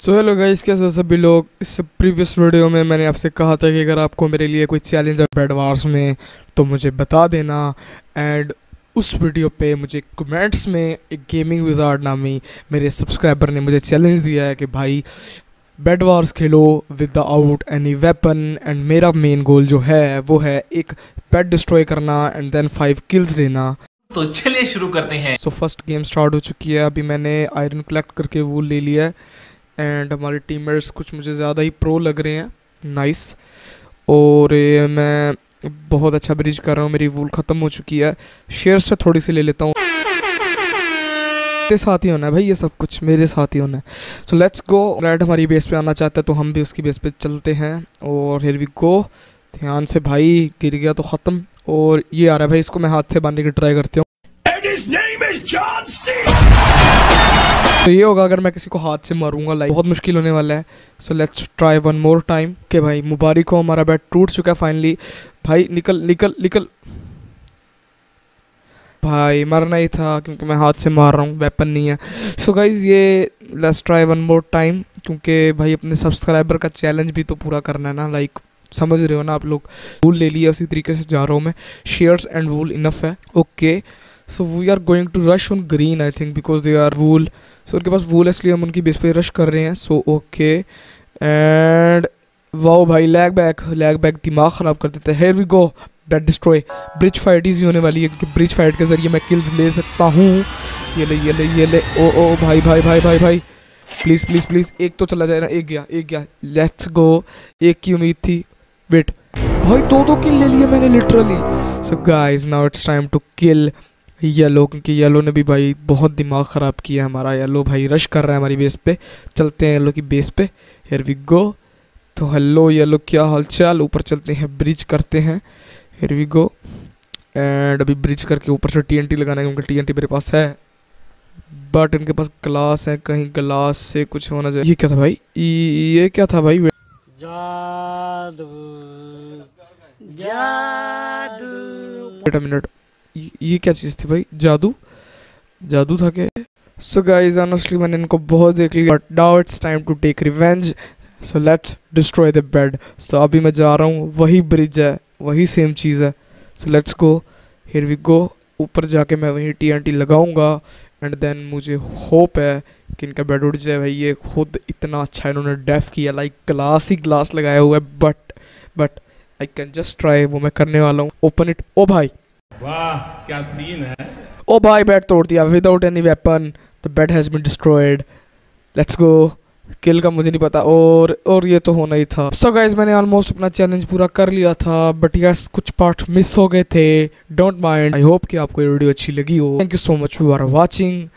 So hello guys कैसे सभी लोग? इस प्रीवियस वीडियो में मैंने आपसे कहा था कि अगर आपको मेरे लिए कोई चैलेंज है बेड वार्स में तो मुझे बता देना। एंड उस वीडियो पे मुझे कमेंट्स में एक गेमिंग विजार्ड नामी मेरे सब्सक्राइबर ने मुझे चैलेंज दिया है कि भाई बेड वार्स खेलो without any weapon and मेरा मेन गोल जो है वो है एक बेड डिस्ट्रॉय करना एंड देन फाइव किल्स लेना तो चलिए शुरू करते हैं। सो फ़र्स्ट गेम स्टार्ट हो चुकी है। अभी मैंने आयरन कलेक्ट करके वो ले लिया है। एंड हमारे टीममेट्स कुछ मुझे ज़्यादा ही प्रो लग रहे हैं। नाइस और मैं बहुत अच्छा ब्रिज कर रहा हूँ। मेरी वूल ख़त्म हो चुकी है। शेयर से थोड़ी सी ले लेता हूँ। मेरे साथ ही होना है भाई ये सब कुछ। मेरे साथ ही होना है। सो लेट्स गो रेड हमारी बेस पे आना चाहता है तो हम भी उसकी बेस पे चलते हैं। और हेर वी गो ध्यान से भाई गिर गया तो ख़त्म। और ये आ रहा है भाई, इसको मैं हाथ से बांधने की ट्राई करती हूँ। तो ये होगा अगर मैं किसी को हाथ से मारूँगा लाइक बहुत मुश्किल होने वाला है। So let's try one more time के भाई मुबारक हो, हमारा बैट टूट चुका है फाइनली भाई निकल निकल निकल। भाई मरना ही था क्योंकि मैं हाथ से मार रहा हूँ वेपन नहीं है। सो so गाइज़ ये let's try one more time क्योंकि भाई अपने सब्सक्राइबर का चैलेंज भी तो पूरा करना है ना लाइक समझ रहे हो ना आप लोग। वूल ले लिया, उसी तरीके से जा रहा हूँ मैं। शेयर्स एंड वूल इनफ है। Okay so we are going to rush on green I think because they are wool so उनके पास वूल है इसलिए हम उनकी बेस पे रश कर रहे हैं। सो ओके एंड वाओ भाई लैग बैक लैग बैक दिमाग ख़राब कर देते हैं। Here we go that destroy bridge fight easy होने वाली है, क्योंकि ब्रिज फाइट के ज़रिए मैं किल्स ले सकता हूँ। ये ले ये ले ये ले। ओ ओ, भाई भाई भाई भाई भाई। प्लीज़ प्लीज़ प्लीज़ एक तो चला जाए ना, एक गया एक गया। लेट्स गो एक की उम्मीद थी। वेट भाई दो दो किल ले लिए मैंने literally so guys now it's time to kill yellow क्योंकि येलो ने भी भाई बहुत दिमाग ख़राब किया हमारा। येलो भाई रश कर रहा है हमारी बेस पे। चलते हैं येलो की बेस पे। हेयर वी गो तो हेलो येलो क्या हाल चाल ऊपर चलते हैं ब्रिज करते हैं। हेयर वी गो एंड अभी ब्रिज करके ऊपर से टीएनटी लगाना है क्योंकि टीएनटी मेरे पास है। बट इनके पास ग्लास है कहीं ग्लास से कुछ होना चाहिए। ये क्या था भाई? ये क्या था भाई? जादू। जादू मिनट ये क्या चीज़ थी भाई? जादू? जादू था क्या सो गाइस ऑनेस्टली मैंने इनको बहुत देख लिया but now it's time to take revenge so let's destroy the bed so अभी मैं जा रहा हूँ, वही ब्रिज है, वही सेम चीज़ है. So let's go here we go ऊपर जाके मैं वहीं टी एन टी लगाऊँगा एंड देन मुझे होप है कि इनका बेड उठ जाए भाई. ये खुद इतना अच्छा इन्होंने डेफ किया लाइक ग्लास ही ग्लास लगाया हुआ है but but I can just try वो मैं करने वाला हूँ. ओपन इट ओ भाई! वाह, क्या सीन है? ओ भाई बेड तोड़ दिया। Without any weapon the bed has been destroyed let's go kill का मुझे नहीं पता। और और ये तो होना ही था। सो so गाइज़ मैंने ऑलमोस्ट अपना चैलेंज पूरा कर लिया था बट यस कुछ पार्ट मिस हो गए थे। डोंट माइंड आई होप कि आपको ये वीडियो अच्छी लगी हो। Thank you so much for watching